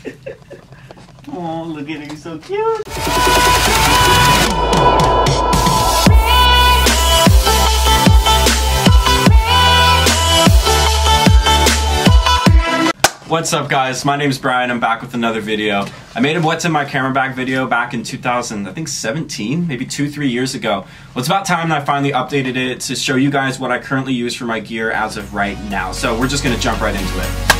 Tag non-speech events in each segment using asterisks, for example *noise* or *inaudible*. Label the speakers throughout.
Speaker 1: *laughs* oh, look at him, so cute. What's up guys, my name is Bryan, I'm back with another video. I made a what's in my camera bag video back in 2000, I think 17, maybe two, three years ago. Well, it's about time that I finally updated it to show you guys what I currently use for my gear as of right now. So we're just gonna jump right into it.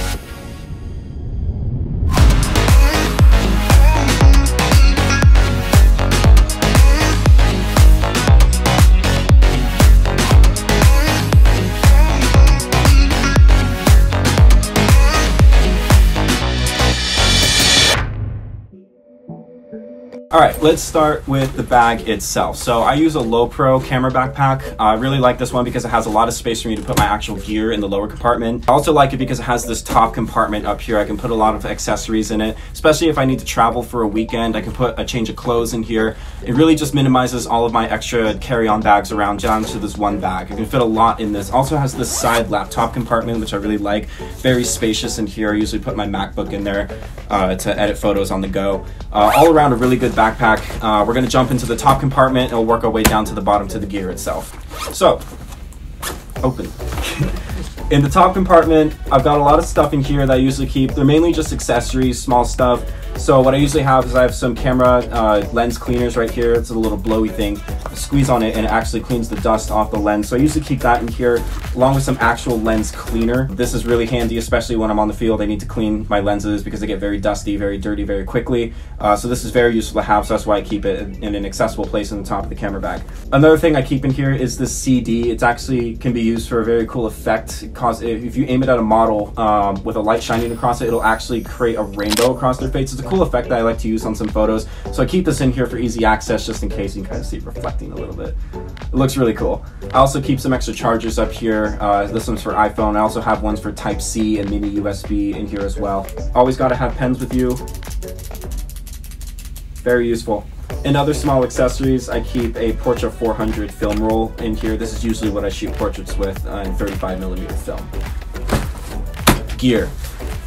Speaker 1: Alright, let's start with the bag itself. So I use a Lowepro camera backpack. I really like this one because it has a lot of space for me to put my actual gear in the lower compartment. I also like it because it has this top compartment up here. I can put a lot of accessories in it, especially if I need to travel for a weekend. I can put a change of clothes in here. It really just minimizes all of my extra carry-on bags around down to this one bag. I can fit a lot in this. Also has this side laptop compartment, which I really like. Very spacious in here. I usually put my MacBook in there uh, to edit photos on the go. Uh, all around a really good backpack. Uh, we're going to jump into the top compartment and we'll work our way down to the bottom to the gear itself. So, open. in the top compartment, I've got a lot of stuff in here that I usually keep. They're mainly just accessories, small stuff. So what I usually have is I have some camera uh, lens cleaners right here. It's a little blowy thing. squeeze on it and it actually cleans the dust off the lens. So I usually keep that in here along with some actual lens cleaner. This is really handy, especially when I'm on the field. I need to clean my lenses because they get very dusty, very dirty very quickly. Uh, so this is very useful to have. So that's why I keep it in an accessible place in the top of the camera bag. Another thing I keep in here is this CD. It actually can be used for a very cool effect. Cause if you aim it at a model um, with a light shining across it, it'll actually create a rainbow across their face. It's a cool effect that I like to use on some photos. So I keep this in here for easy access just in case you can kind of see it reflecting a little bit. It looks really cool. I also keep some extra chargers up here. Uh, this one's for iPhone. I also have ones for Type C and mini USB in here as well. Always got to have pens with you. Very useful. In other small accessories, I keep a Portra 400 film roll in here. This is usually what I shoot portraits with uh, in 35 millimeter film. Gear.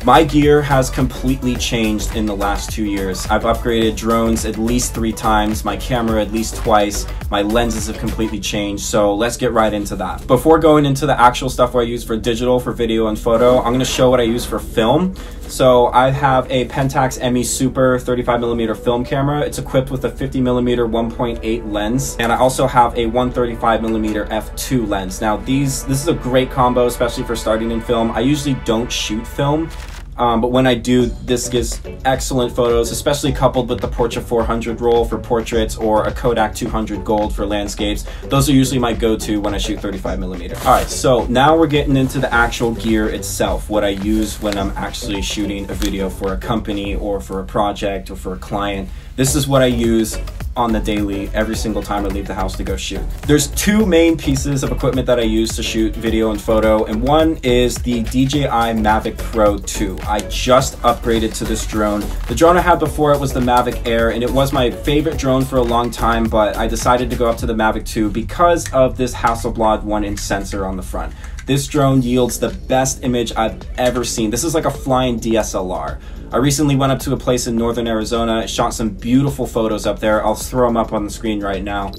Speaker 1: My gear has completely changed in the last two years. I've upgraded drones at least three times, my camera at least twice, my lenses have completely changed, so let's get right into that. Before going into the actual stuff I use for digital, for video and photo, I'm gonna show what I use for film. So I have a Pentax ME Super 35mm film camera. It's equipped with a 50mm 1.8 lens, and I also have a 135mm f2 lens. Now these, this is a great combo, especially for starting in film. I usually don't shoot film, um, but when I do, this gives excellent photos, especially coupled with the Portra 400 roll for portraits or a Kodak 200 gold for landscapes. Those are usually my go-to when I shoot 35 millimeter. All right, so now we're getting into the actual gear itself, what I use when I'm actually shooting a video for a company or for a project or for a client. This is what I use on the daily every single time I leave the house to go shoot. There's two main pieces of equipment that I use to shoot video and photo, and one is the DJI Mavic Pro 2. I just upgraded to this drone. The drone I had before it was the Mavic Air, and it was my favorite drone for a long time, but I decided to go up to the Mavic 2 because of this Hasselblad 1-inch sensor on the front. This drone yields the best image I've ever seen. This is like a flying DSLR. I recently went up to a place in northern Arizona, shot some beautiful photos up there. I'll throw them up on the screen right now.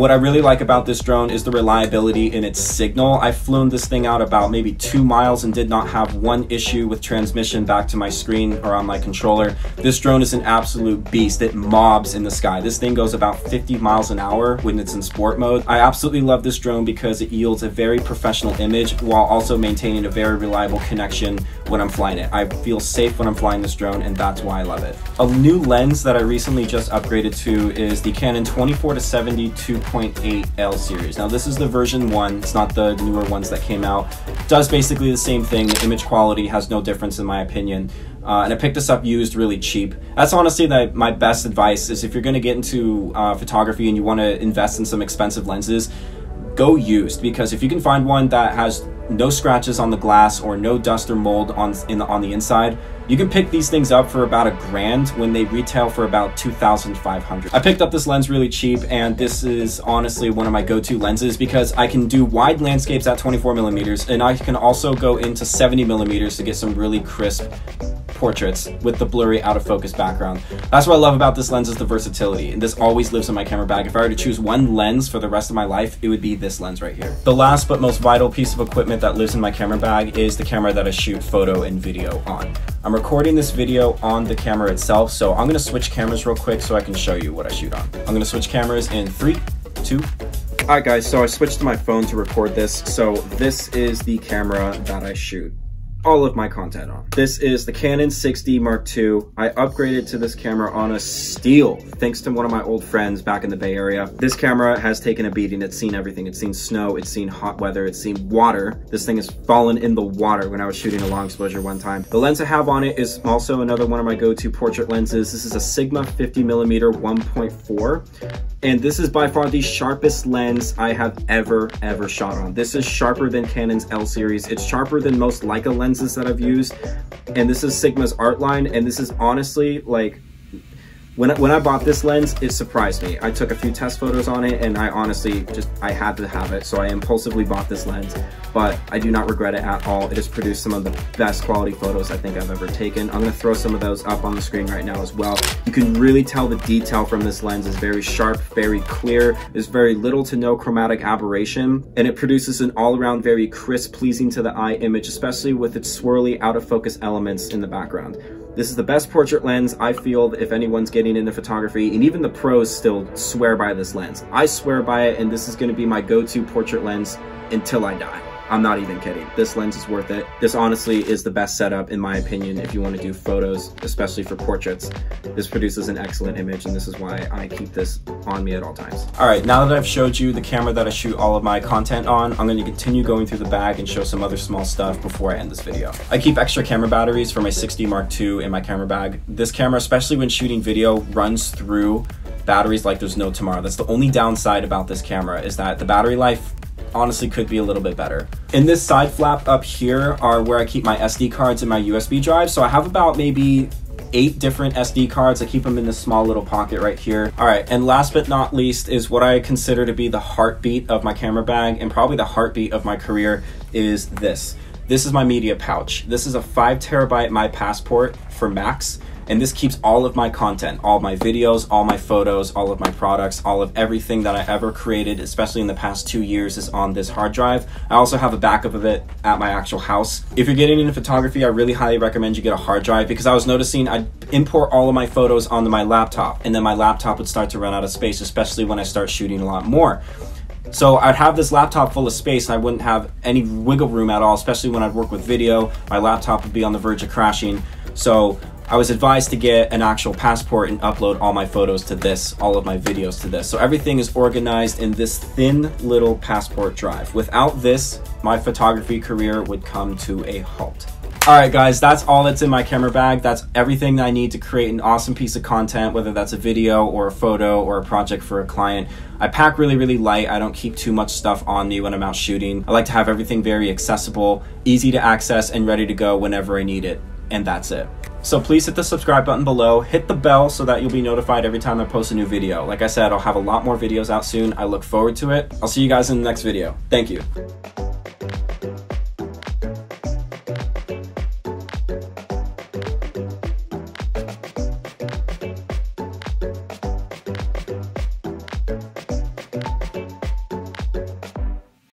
Speaker 1: what I really like about this drone is the reliability in its signal. I've flown this thing out about maybe two miles and did not have one issue with transmission back to my screen or on my controller. This drone is an absolute beast. It mobs in the sky. This thing goes about 50 miles an hour when it's in sport mode. I absolutely love this drone because it yields a very professional image while also maintaining a very reliable connection when I'm flying it. I feel safe when I'm flying this drone and that's why I love it. A new lens that I recently just upgraded to is the Canon 24 to 70 5.8L series. Now this is the version one, it's not the newer ones that came out. Does basically the same thing, the image quality has no difference in my opinion. Uh, and I picked this up used really cheap. That's honestly the, my best advice is if you're gonna get into uh, photography and you wanna invest in some expensive lenses, go used because if you can find one that has no scratches on the glass or no dust or mold on, in the, on the inside, you can pick these things up for about a grand when they retail for about 2,500. I picked up this lens really cheap and this is honestly one of my go-to lenses because I can do wide landscapes at 24 millimeters and I can also go into 70 millimeters to get some really crisp portraits with the blurry out of focus background. That's what I love about this lens is the versatility and this always lives in my camera bag. If I were to choose one lens for the rest of my life, it would be this lens right here. The last but most vital piece of equipment that lives in my camera bag is the camera that I shoot photo and video on. I'm recording this video on the camera itself, so I'm gonna switch cameras real quick so I can show you what I shoot on. I'm gonna switch cameras in three, two, Alright guys, so I switched to my phone to record this. So this is the camera that I shoot all of my content on. This is the Canon 6D Mark II. I upgraded to this camera on a steal, thanks to one of my old friends back in the Bay Area. This camera has taken a beating. It's seen everything. It's seen snow, it's seen hot weather, it's seen water. This thing has fallen in the water when I was shooting a long exposure one time. The lens I have on it is also another one of my go-to portrait lenses. This is a Sigma 50 millimeter 1.4. And this is by far the sharpest lens I have ever, ever shot on. This is sharper than Canon's L series. It's sharper than most Leica lenses that I've used. And this is Sigma's art line. And this is honestly like when, when I bought this lens, it surprised me. I took a few test photos on it and I honestly just, I had to have it. So I impulsively bought this lens, but I do not regret it at all. It has produced some of the best quality photos I think I've ever taken. I'm gonna throw some of those up on the screen right now as well. You can really tell the detail from this lens is very sharp, very clear. There's very little to no chromatic aberration, and it produces an all around very crisp, pleasing to the eye image, especially with its swirly out of focus elements in the background. This is the best portrait lens I feel if anyone's getting into photography, and even the pros still swear by this lens. I swear by it, and this is gonna be my go-to portrait lens until I die. I'm not even kidding. This lens is worth it. This honestly is the best setup in my opinion if you want to do photos, especially for portraits. This produces an excellent image and this is why I keep this on me at all times. All right, now that I've showed you the camera that I shoot all of my content on, I'm going to continue going through the bag and show some other small stuff before I end this video. I keep extra camera batteries for my 6D Mark II in my camera bag. This camera, especially when shooting video, runs through batteries like there's no tomorrow. That's the only downside about this camera is that the battery life honestly could be a little bit better. In this side flap up here are where I keep my SD cards and my USB drive. So I have about maybe eight different SD cards. I keep them in this small little pocket right here. All right, and last but not least is what I consider to be the heartbeat of my camera bag and probably the heartbeat of my career is this. This is my media pouch. This is a five terabyte My Passport for Macs and this keeps all of my content, all my videos, all my photos, all of my products, all of everything that I ever created, especially in the past two years, is on this hard drive. I also have a backup of it at my actual house. If you're getting into photography, I really highly recommend you get a hard drive because I was noticing I'd import all of my photos onto my laptop and then my laptop would start to run out of space, especially when I start shooting a lot more. So I'd have this laptop full of space and I wouldn't have any wiggle room at all, especially when I'd work with video. My laptop would be on the verge of crashing. So I was advised to get an actual passport and upload all my photos to this, all of my videos to this. So everything is organized in this thin little passport drive. Without this, my photography career would come to a halt. All right, guys, that's all that's in my camera bag. That's everything that I need to create an awesome piece of content, whether that's a video or a photo or a project for a client. I pack really, really light. I don't keep too much stuff on me when I'm out shooting. I like to have everything very accessible, easy to access, and ready to go whenever I need it. And that's it. So please hit the subscribe button below, hit the bell so that you'll be notified every time I post a new video. Like I said, I'll have a lot more videos out soon. I look forward to it. I'll see you guys in the next video. Thank you.